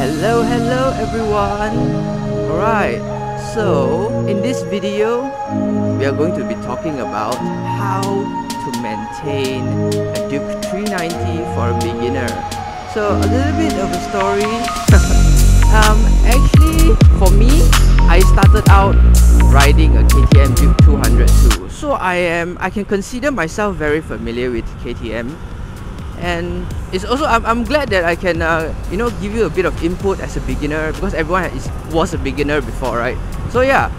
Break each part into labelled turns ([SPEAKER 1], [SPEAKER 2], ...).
[SPEAKER 1] Hello, hello everyone. Alright, so in this video, we are going to be talking about how to maintain a Duke 390 for a beginner. So a little bit of a story. um, actually, for me, I started out riding a KTM Duke 200 too. So I am, I can consider myself very familiar with KTM and it's also I'm, I'm glad that I can uh, you know give you a bit of input as a beginner because everyone is, was a beginner before right? So yeah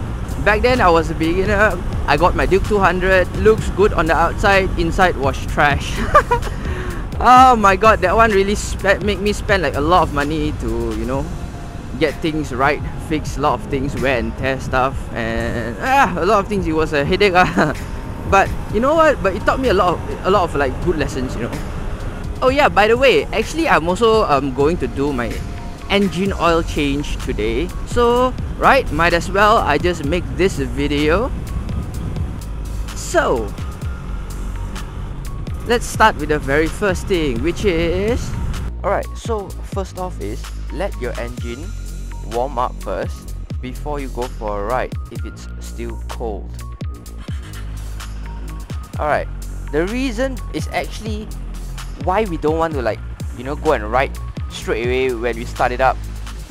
[SPEAKER 1] back then I was a beginner. I got my Duke 200 looks good on the outside. Inside was trash. Oh my god that one really make me spend like a lot of money to you know get things right fix a lot of things wear and tear stuff and ah, a lot of things. It was a headache ah. but you know what? But it taught me a lot of a lot of like good lessons you know Oh yeah, by the way, actually I'm also um, going to do my engine oil change today. So, right, might as well I just make this video. So, let's start with the very first thing, which is... Alright, so first off is, let your engine warm up first before you go for a ride if it's still cold. Alright, the reason is actually why we don't want to like you know go and ride straight away when we start it up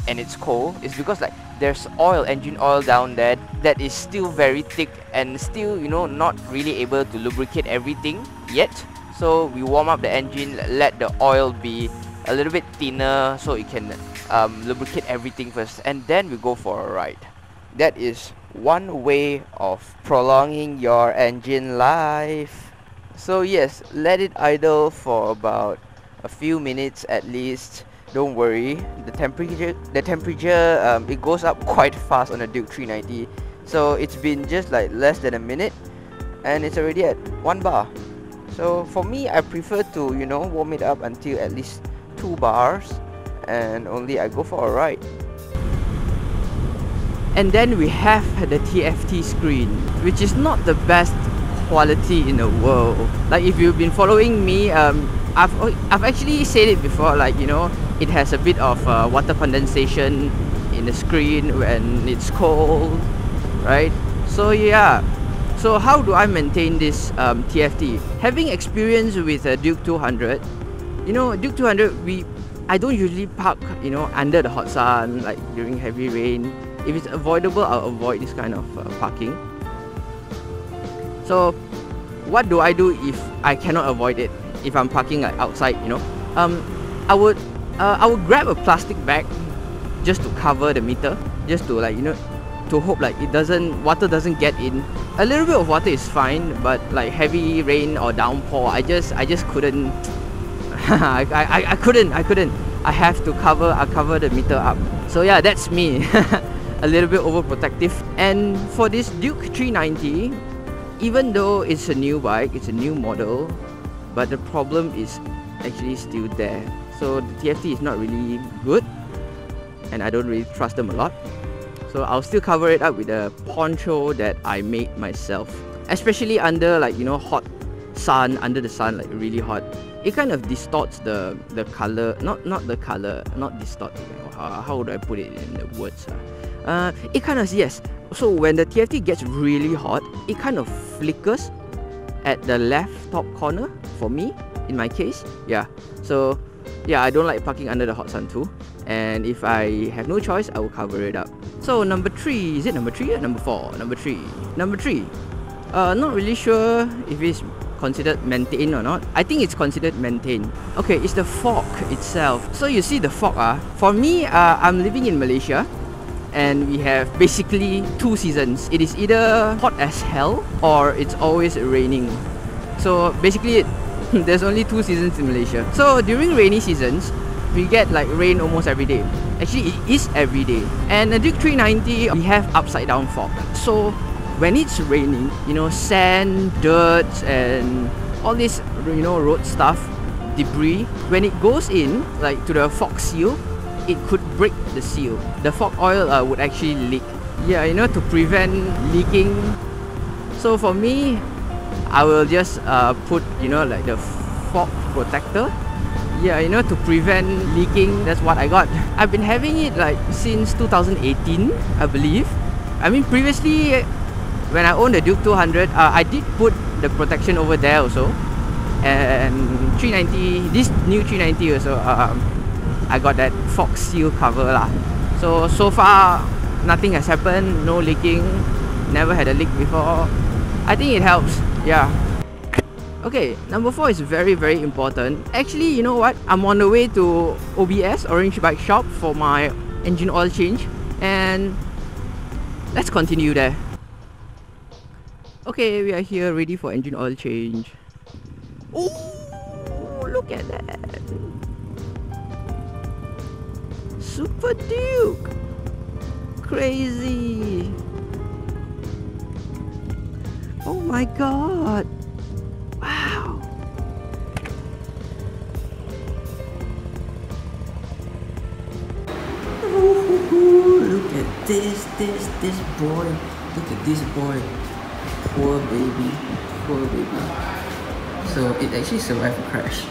[SPEAKER 1] and it's cold is because like there's oil engine oil down there that is still very thick and still you know not really able to lubricate everything yet. So we warm up the engine let the oil be a little bit thinner so it can um, lubricate everything first and then we go for a ride. That is one way of prolonging your engine life so yes, let it idle for about a few minutes at least. Don't worry, the temperature the temperature um, it goes up quite fast on a Duke 390. So it's been just like less than a minute and it's already at 1 bar. So for me, I prefer to, you know, warm it up until at least 2 bars and only I go for a ride. And then we have the TFT screen, which is not the best quality in the world. Like if you've been following me, um, I've I've actually said it before. Like you know, it has a bit of uh, water condensation in the screen when it's cold, right? So yeah. So how do I maintain this um, TFT? Having experience with a Duke 200, you know, Duke 200, we I don't usually park, you know, under the hot sun, like during heavy rain. If it's avoidable, I'll avoid this kind of uh, parking. So what do I do if I cannot avoid it? If I'm parking like outside, you know, um, I would uh, I would grab a plastic bag just to cover the meter, just to like you know, to hope like it doesn't water doesn't get in. A little bit of water is fine, but like heavy rain or downpour, I just I just couldn't. I, I, I couldn't I couldn't. I have to cover I cover the meter up. So yeah, that's me. a little bit overprotective. And for this Duke 390, even though it's a new bike, it's a new model, but the problem is actually still there. So the TFT is not really good and I don't really trust them a lot. So I'll still cover it up with a poncho that I made myself. Especially under like, you know, hot sun, under the sun, like really hot. It kind of distorts the, the color, not not the color, not distort, how, how would I put it in the words? Uh, it kind of, yes, so when the TFT gets really hot, it kind of flickers at the left top corner for me, in my case. Yeah, so yeah, I don't like parking under the hot sun too. And if I have no choice, I will cover it up. So number three, is it number three or number four? Number three. Number three. Uh, not really sure if it's considered maintained or not. I think it's considered maintained. Okay, it's the fork itself. So you see the fork, uh, for me, uh, I'm living in Malaysia and we have basically two seasons. It is either hot as hell or it's always raining. So basically there's only two seasons in Malaysia. So during rainy seasons, we get like rain almost every day. Actually, it is every day. And the Duke 390, we have upside down fork. So when it's raining, you know, sand, dirt, and all this, you know, road stuff, debris, when it goes in, like to the fork seal, it could break the seal. The fork oil uh, would actually leak. Yeah, you know, to prevent leaking. So for me, I will just uh, put, you know, like the fork protector. yeah, you know, to prevent leaking, that's what I got. I've been having it like since 2018, I believe. I mean, previously, when I owned the Duke 200, uh, I did put the protection over there also. And 390, this new 390 also, um, I got that fork seal cover lah. So, so far, nothing has happened, no leaking, never had a leak before. I think it helps, yeah. Okay, number four is very very important. Actually, you know what? I'm on the way to OBS, Orange Bike Shop for my engine oil change and let's continue there. Okay, we are here ready for engine oil change. Oh, look at that. Super Duke. Crazy. Oh my god. Wow. Ooh, look at this, this, this boy. Look at this boy. Poor baby. Poor baby. So it actually survived a crash.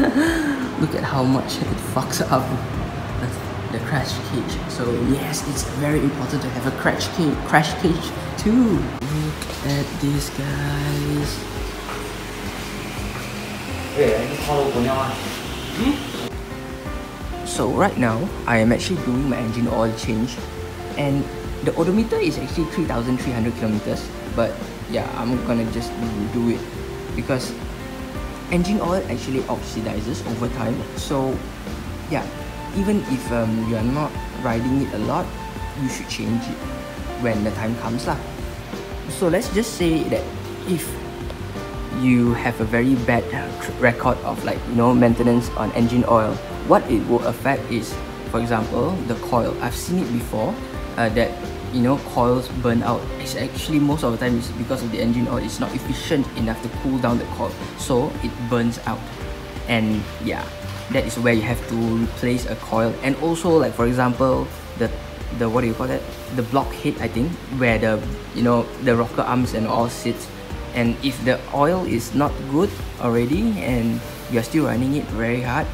[SPEAKER 1] look at how much it fucks up crash cage. So yes, it's very important to have a crash cage, crash cage too. Look at this guys. Hmm? So right now, I am actually doing my engine oil change. And the odometer is actually 3300 kilometers. But yeah, I'm gonna just do it. Because engine oil actually oxidizes over time. So yeah, even if um, you are not riding it a lot, you should change it when the time comes lah. So let's just say that if you have a very bad record of like you know maintenance on engine oil what it will affect is for example the coil. I've seen it before uh, that you know coils burn out. It's actually most of the time is because of the engine oil. It's not efficient enough to cool down the coil. So it burns out. And yeah that is where you have to replace a coil. And also like for example the the what do you call that? The block head i think where the you know the rocker arms and all sits. And if the oil is not good already and you're still running it very hard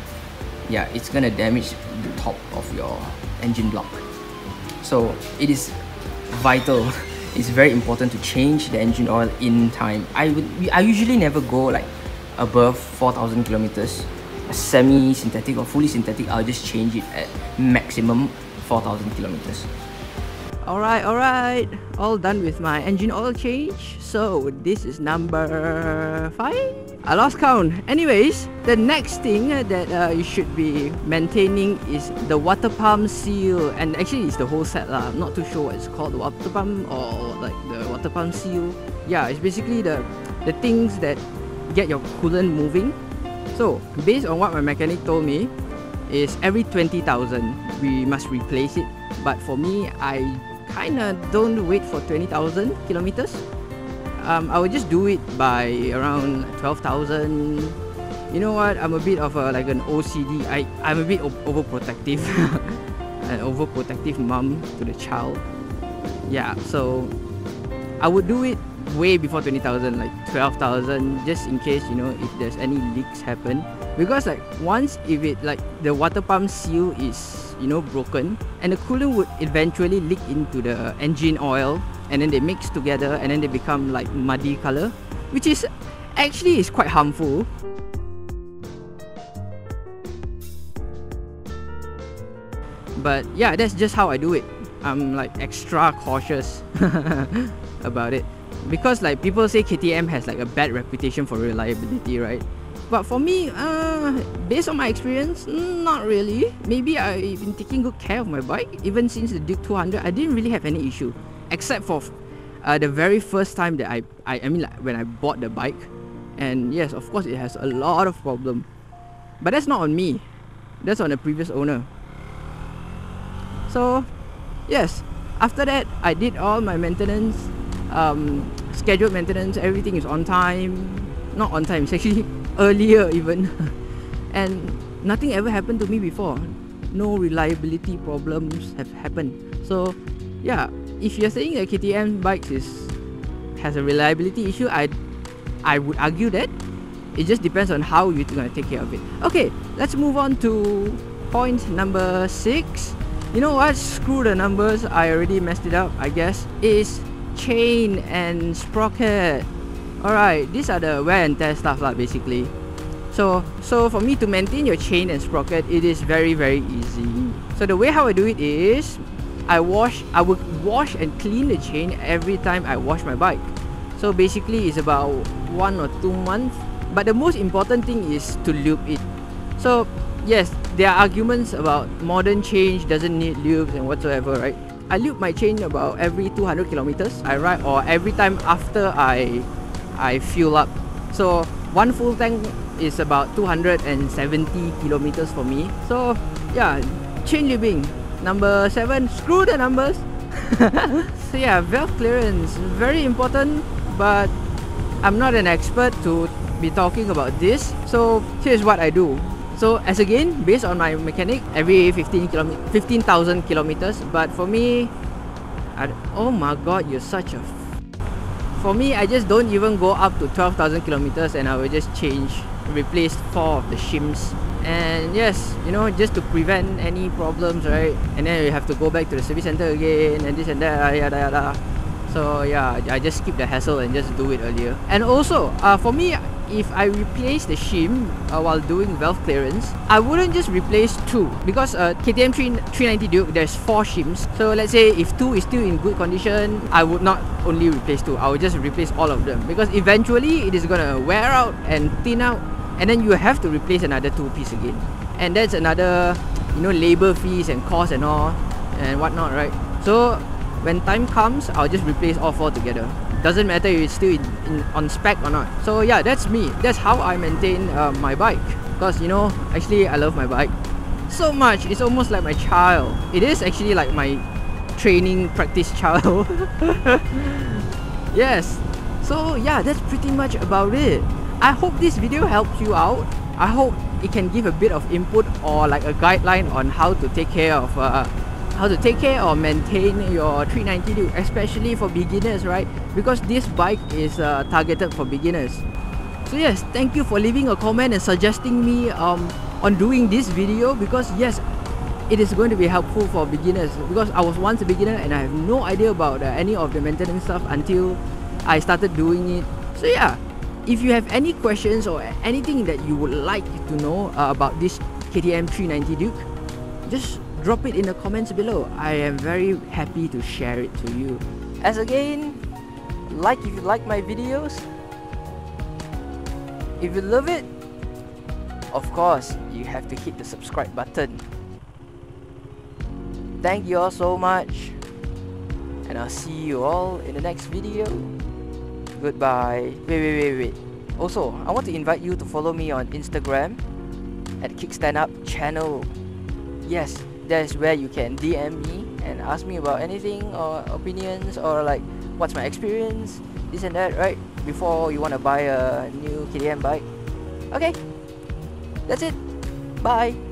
[SPEAKER 1] yeah it's gonna damage the top of your engine block. So it is vital. It's very important to change the engine oil in time. I would i usually never go like above 4000 kilometers semi synthetic or fully synthetic i'll just change it at maximum 4000 kilometers Alright, alright. All done with my engine oil change. So this is number 5? I lost count. Anyways, the next thing that uh, you should be maintaining is the water pump seal. And actually it's the whole set lah. I'm not too sure what it's called. The water pump or like the water pump seal. Yeah, it's basically the, the things that get your coolant moving. So based on what my mechanic told me, is every 20,000 we must replace it. But for me, I kinda don't wait for 20,000 kilometers. Um, I would just do it by around 12,000. You know what? I'm a bit of a like an OCD. I I'm a bit overprotective, an overprotective mom to the child. Yeah, so I would do it way before 20,000, like 12,000, just in case you know if there's any leaks happen. Because like once if it like the water pump seal is you know broken and the coolant would eventually leak into the engine oil and then they mix together and then they become like muddy color which is actually is quite harmful. But yeah that's just how I do it. I'm like extra cautious about it because like people say KTM has like a bad reputation for reliability right but for me, uh, based on my experience, not really. Maybe I've been taking good care of my bike. Even since the Duke 200, I didn't really have any issue. Except for uh, the very first time that I, I, I mean like when I bought the bike. And yes, of course it has a lot of problem. But that's not on me. That's on the previous owner. So, yes. After that, I did all my maintenance, um, scheduled maintenance. Everything is on time. Not on time. It's actually earlier even. And nothing ever happened to me before. No reliability problems have happened. So yeah if you're saying that KTM bikes is has a reliability issue I I would argue that. It just depends on how you're gonna take care of it. Okay let's move on to point number six. You know what? Screw the numbers. I already messed it up i guess. Is chain and sprocket. Alright these are the wear and tear stuff lah basically. So so for me to maintain your chain and sprocket it is very very easy. So the way how I do it is I wash I would wash and clean the chain every time I wash my bike. So basically it's about one or two months. But the most important thing is to lube it. So yes there are arguments about modern change doesn't need lubes and whatsoever right I lube my chain about every 200 kilometers I ride or every time after I I fuel up. So one full tank is about 270 kilometers for me. So yeah chain lubing number seven screw the numbers. So yeah valve clearance very important but I'm not an expert to be talking about this. So here's what I do so as again, based on my mechanic, every 15 kilometers, 15,000 kilometers. But for me, I, oh my god, you're such a. for me, I just don't even go up to 12,000 kilometers, and I will just change, replace four of the shims. And yes, you know, just to prevent any problems, right? And then you have to go back to the service center again, and this and that, yada yada. So yeah, I just skip the hassle and just do it earlier. And also, uh, for me, if I replace the shim uh, while doing valve clearance, I wouldn't just replace two because uh, KTM 3, 390 Duke there's four shims. So let's say if two is still in good condition, I would not only replace two. I would just replace all of them because eventually it is gonna wear out and thin out, and then you have to replace another two piece again, and that's another you know labor fees and cost and all and whatnot, right? So when time comes, I'll just replace all four together doesn't matter if it's still in, in, on spec or not. So yeah that's me. That's how I maintain uh, my bike. Because you know actually I love my bike so much. It's almost like my child. It is actually like my training practice child. Yes. So yeah that's pretty much about it. I hope this video helps you out. I hope it can give a bit of input or like a guideline on how to take care of uh, how to take care or maintain your 390 Duke, especially for beginners, right? Because this bike is uh, targeted for beginners. So yes, thank you for leaving a comment and suggesting me um, on doing this video because yes, it is going to be helpful for beginners because I was once a beginner and I have no idea about uh, any of the maintenance stuff until I started doing it. So yeah, if you have any questions or anything that you would like to know uh, about this KTM 390 Duke, just drop it in the comments below. I am very happy to share it to you. As again, like if you like my videos. If you love it, of course, you have to hit the subscribe button. Thank you all so much. And I'll see you all in the next video. Goodbye. Wait, wait, wait, wait. Also, I want to invite you to follow me on Instagram at Kickstand Up channel. Yes, that's where you can DM me and ask me about anything or opinions or like what's my experience, this and that, right? Before you want to buy a new KTM bike. Okay, that's it. Bye.